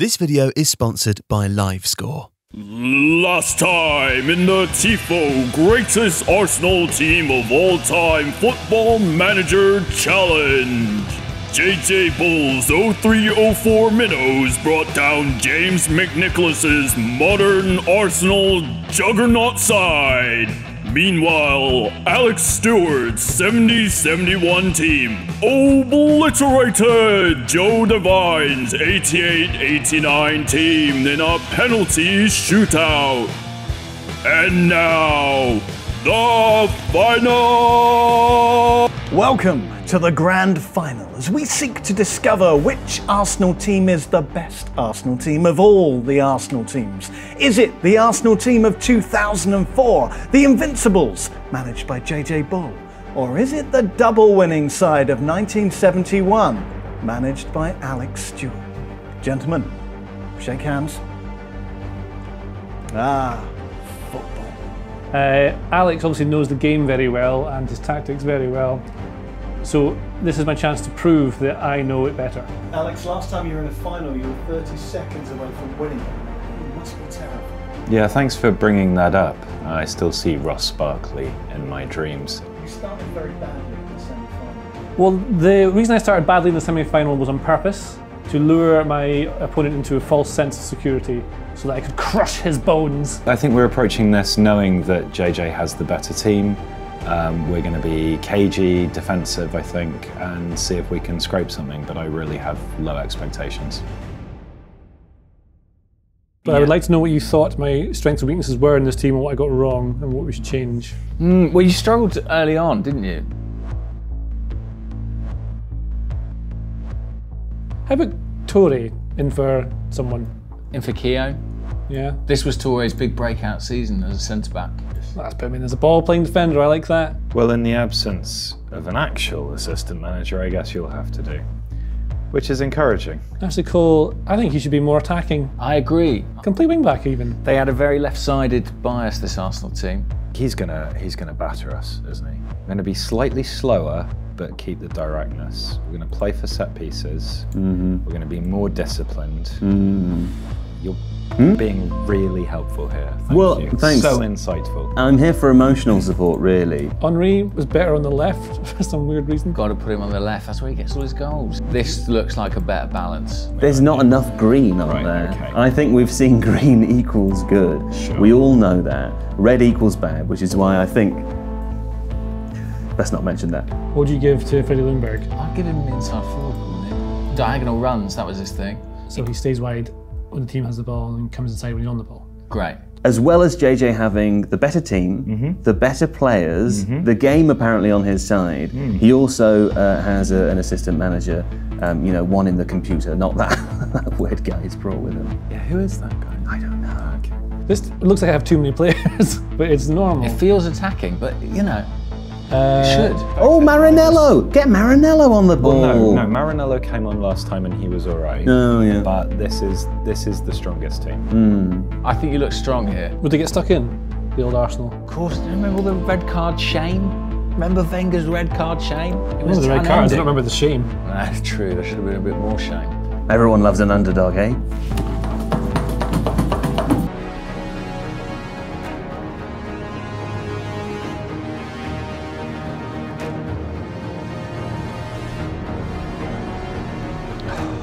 This video is sponsored by LiveScore. Last time in the TIFO Greatest Arsenal Team of All Time Football Manager Challenge. JJ Bull's 0304 Minnows brought down James McNicholas's modern Arsenal juggernaut side. Meanwhile, Alex Stewart's 70 71 team obliterated Joe Devine's 88 89 team in a penalty shootout. And now, the final! Welcome to the grand final as we seek to discover which Arsenal team is the best Arsenal team of all the Arsenal teams. Is it the Arsenal team of 2004, the Invincibles, managed by JJ Bull? Or is it the double winning side of 1971, managed by Alex Stewart? Gentlemen, shake hands. Ah, football. Uh, Alex obviously knows the game very well and his tactics very well. So this is my chance to prove that I know it better. Alex, last time you were in a final, you were 30 seconds away from winning. It must be terrible. Yeah, thanks for bringing that up. I still see Ross Barkley in my dreams. You started very badly in the semi-final. Well, the reason I started badly in the semi-final was on purpose to lure my opponent into a false sense of security so that I could crush his bones. I think we're approaching this knowing that JJ has the better team. Um, we're going to be cagey, defensive, I think, and see if we can scrape something, but I really have low expectations. But I would like to know what you thought my strengths and weaknesses were in this team and what I got wrong and what we should change. Mm, well, you struggled early on, didn't you? How about Touré in for someone? In for Keown. Yeah, This was Touré's big breakout season as a centre back. That's put him in as a ball playing defender. I like that. Well, in the absence of an actual assistant manager, I guess you'll have to do, which is encouraging. Actually, Cole, I think he should be more attacking. I agree. Complete wing back, even. They had a very left-sided bias, this Arsenal team. He's gonna he's gonna batter us, isn't he? We're gonna be slightly slower, but keep the directness. We're gonna play for set pieces. Mm-hmm. We're gonna be more disciplined. Mm-hmm. You're being really helpful here. Thank Well, you. thanks. So insightful. I'm here for emotional support, really. Henry was better on the left for some weird reason. Got to put him on the left. That's where he gets all his goals. This looks like a better balance. There's not enough green on Right, there. okay. I think we've seen green equals good. Sure. We all know that. Red equals bad, which is why I think. Let's not mention that. What would you give to Freddie Ljungberg? I'd give him inside forward. Diagonal runs, that was his thing. So he stays wide when the team has the ball and comes inside when he's on the ball. Great. As well as JJ having the better team, Mm-hmm. the better players, the game apparently on his side, Mm. he also uh, has a, an assistant manager, um, you know, one in the computer, not that, that weird guy he's brought with him. Yeah, who is that guy? I don't know. Okay. This looks like I have too many players, but it's normal. It feels attacking, but you know, Uh, should. Oh, Marinello! Get Marinello on the ball. Well, no, no. Marinello came on last time and he was all right. Oh, yeah. But this is this is the strongest team. I think you look strong here. Would they get stuck in? The old Arsenal. Of course, do you remember all the red card shame? Remember Wenger's red card shame? It I remember the red cards. I don't remember the shame. That's true. There should have been a bit more shame. Everyone loves an underdog, eh?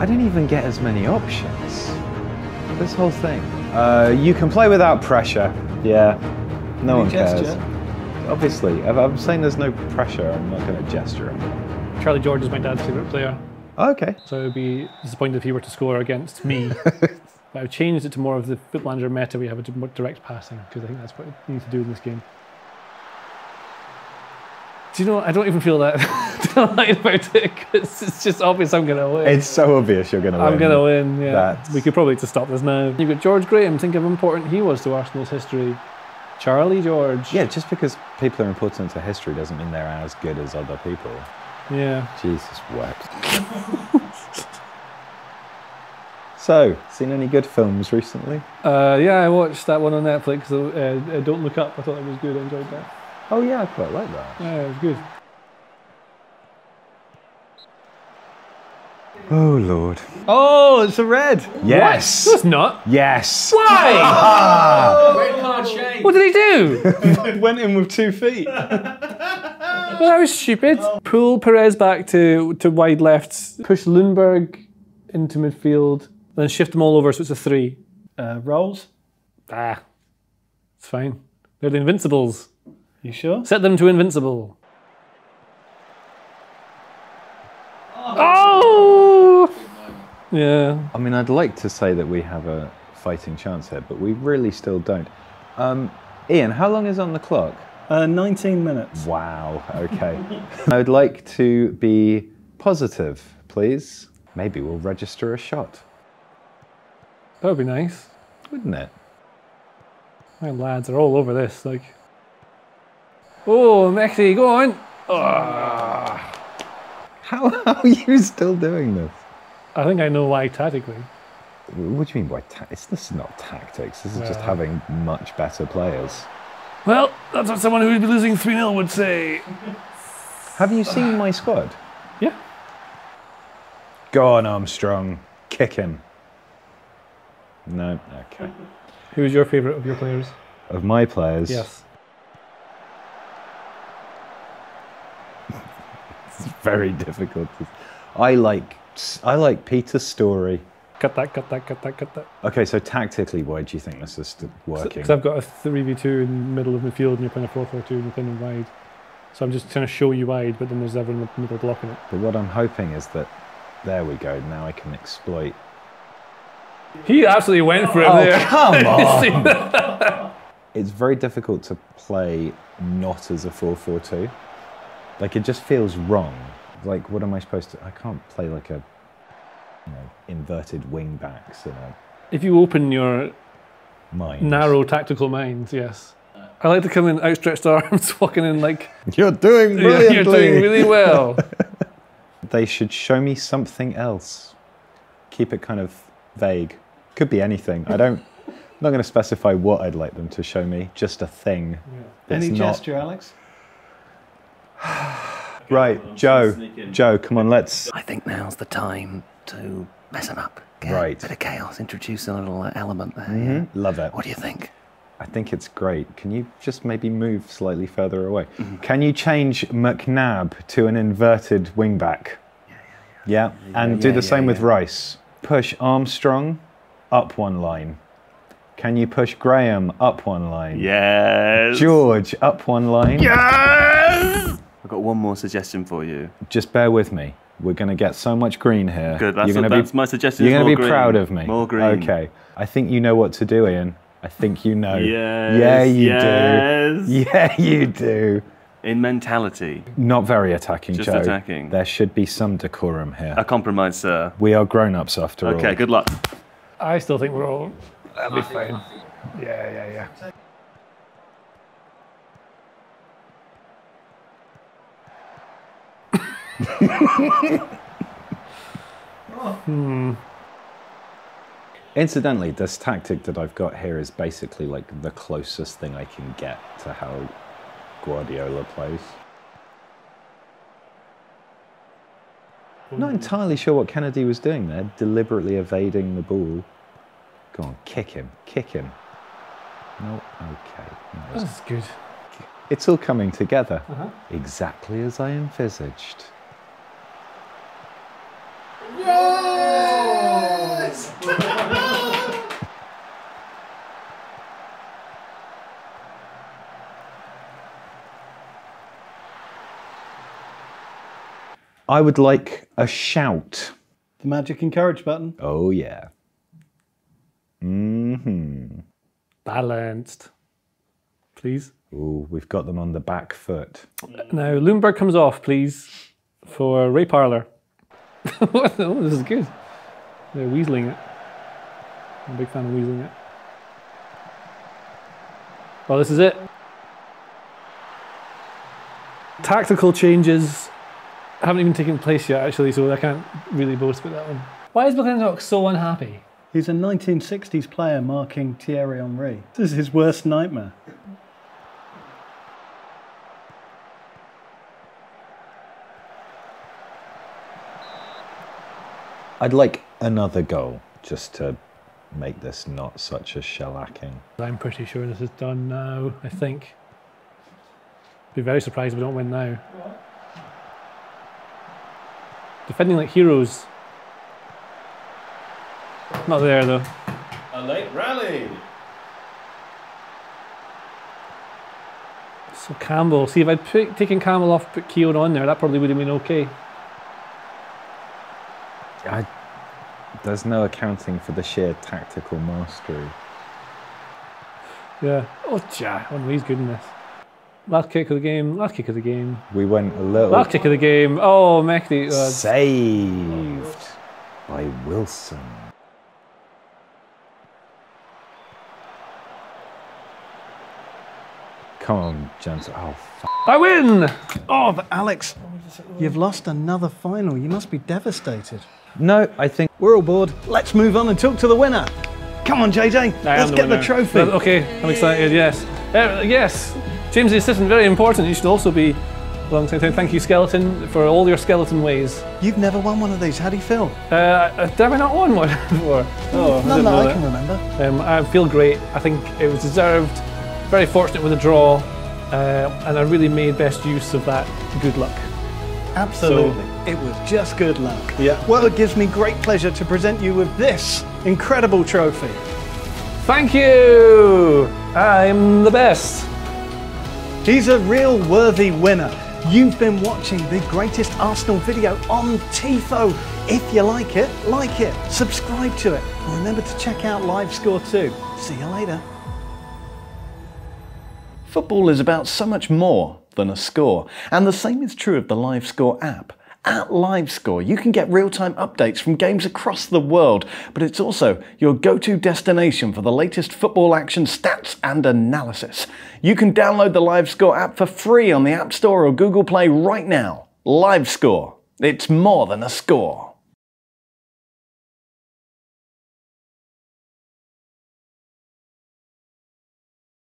I didn't even get as many options. This whole thing. Uh, you can play without pressure. Yeah. No one cares. Obviously, if I'm saying there's no pressure, I'm not going to gesture. Charlie George is my dad's favourite player, Okay. so I would be disappointed if he were to score against me. but I've changed it to more of the Foot Manager meta. We have a direct passing because I think that's what we need to do in this game. Do you know? what? I don't even feel that delighted about it because it's just obvious I'm gonna win. It's so obvious you're going to win. I'm gonna win. Yeah, That's- we could probably just stop this now. You've got George Graham. Think of how important he was to Arsenal's history. Charlie George. Yeah, just because people are important to history doesn't mean they're as good as other people. Yeah. Jesus wept. so, seen any good films recently? Uh, yeah, I watched that one on Netflix. Uh, uh, Don't Look Up. I thought that was good. I enjoyed that. Oh yeah, I quite like that. Yeah, it was good. Oh Lord. Oh, it's a red. Yes. It's not. Yes. Why? Red card shame. what did he do? Went in with two feet. Well, that was stupid. Pull Pires back to, to wide left, push Ljungberg into midfield, then shift them all over so it's a three. Uh, rolls. Ah, it's fine. They're the Invincibles. You sure? Set them to Invincible. Yeah. I mean, I'd like to say that we have a fighting chance here, but we really still don't. Um, Ian, how long is on the clock? Uh, 19 minutes. Wow. Okay. I would like to be positive, please. Maybe we'll register a shot, That would be nice. wouldn't it? My lads are all over this. Like, oh, Mexi, go on. Ah. How, how are you still doing this? I think I know why tactically. What do you mean by ta- it's, This is not tactics. This is just uh. having much better players. Well, that's what someone who would be losing 3 0 would say. Have you seen my squad? Yeah. Go on, Armstrong. Kick him. No. Okay. Who's your favourite of your players? Of my players. Yes. It's very difficult. I like I like Peter's story. Cut that, cut that, cut that, cut that. Okay, so tactically, why do you think this is working? Because I've got a 3v2 in the middle of midfield and you're playing a 4 4 2 and you're playing wide. So I'm just trying to show you wide, but then there's everyone in the middle blocking it. But what I'm hoping is that there we go. Now I can exploit. He absolutely went for it oh, there. come that? It's very difficult to play not as a 4-4-2. Like it just feels wrong. Like what am I supposed to? I can't play like a you know inverted wing backs in a if you open your mind. narrow tactical minds, yes. I like to come in outstretched arms, walking in like, You're doing brilliantly. you're doing really well. they should show me something else. Keep it kind of vague. Could be anything. I don't. I'm not going to specify what I'd like them to show me. Just a thing. that's Any not- gesture, Alex? Right, Joe. Joe, come on, let's. I think now's the time to mess him up. Get Right. A bit of chaos, introduce a little uh, element there. yeah. Love it. What do you think? I think it's great. Can you just maybe move slightly further away? Can you change McNab to an inverted wingback? Yeah, yeah. yeah. yeah. and do yeah, the same yeah, with. Rice. Push Armstrong up one line. Can you push Graham up one line? Yes. George up one line. I've got one more suggestion for you. Just bear with me. We're going to get so much green here. Good, that's- gonna that's my suggestion You're going more to be green. proud of me. More green. Okay. I think you know what to do, Ian. I think you know. Yes. Yeah, you yes. do. Yeah, you do. In mentality, Not very attacking, Just Joe. attacking. There should be some decorum here. a compromise, sir. we are grown-ups after all. Okay, good luck. I still think we're all. That'll be fine. Yeah, yeah, yeah. Incidentally, this tactic that I've got here is basically like the closest thing I can get to how Guardiola plays. Not entirely sure what Kennedy was doing there, deliberately evading the ball. Go on, kick him, kick him. No, okay. No, That's good. It's all coming together. Uh-huh. Exactly as I envisaged. I would like a shout. The magic encourage button. Oh, yeah. hmm Balanced. Please. Ooh, we've got them on the back foot. Now, Ljungberg comes off, please, for Ray Parlour. This is good. They're weaseling it. I'm a big fan of weaseling it. Well, this is it. Tactical changes haven't even taken place yet, actually, so I can't really boast about that one. Why is McLintock so unhappy? He's a 1960s player marking Thierry Henry. This is his worst nightmare. I'd like another goal just to make this not such a shellacking. I'm pretty sure this is done now, I think. Be very surprised if we don't win now. Defending like heroes. Not there though. A late rally. So Campbell, see if I'd put, taken Campbell off, put Keown on there, that probably would have been okay. I, there's no accounting for the sheer tactical mastery. Yeah. Oh, ja. Oh, no, he's good in. Last kick of the game. Last kick of the game. We went a little Last kick of the game. Oh, Mehdi. Uh, saved by Wilson. Come on, gents. Oh, f- I win! Oh, but Alex, you've lost another final. You must be devastated. No, I think We're all bored. Let's move on and talk to the winner. Come on, JJ. I am Let's the get the trophy. Well, Okay, I'm excited, yes. Uh, yes, James the assistant, very important. You should also be alongside him. Thank you, Skeleton, for all your skeleton ways. You've never won one of these. How do you feel? Uh, did I not won one before? Oh, I None didn't that know I that. can remember. Um, I feel great. I think it was deserved. Very fortunate with a draw, uh, and I really made best use of that good luck. Absolutely. It was just good luck. Yeah. Well, it gives me great pleasure to present you with this incredible trophy. Thank you! I'm the best. He's a real worthy winner. You've been watching the greatest Arsenal video on TIFO. If you like it, like it, subscribe to it, and remember to check out Live Score too. See you later. Football is about so much more than a score, and the same is true of the Live Score app. At LiveScore, you can get real time updates from games across the world, but it's also your go to destination for the latest football action stats and analysis. You can download the LiveScore app for free on the App Store or Google Play right now. LiveScore, it's more than a score.